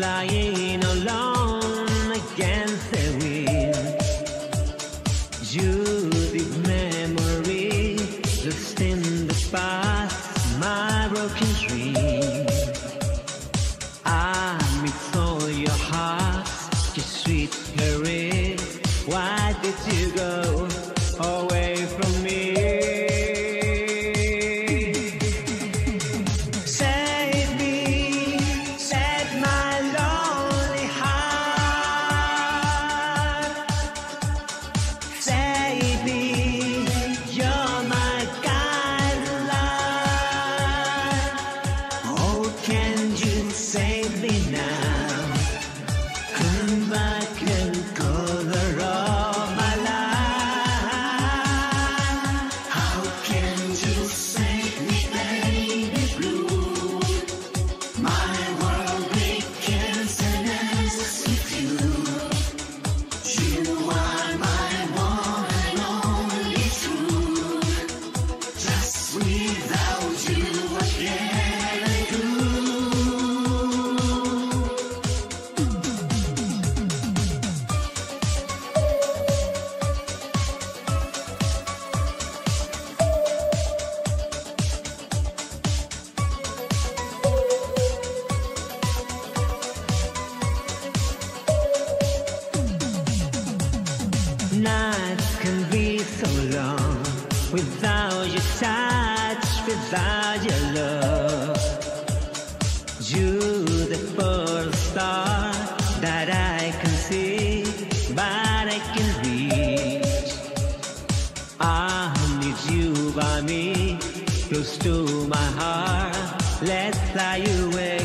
flying alone against the wind. Judith memory just in the past, my broken dream. I ah, miss all your hearts, your sweet Paris. Why did you go? back. without your touch, without your love. You're the first star that I can see, but I can reach. I need you by me, close to my heart. Let's fly away.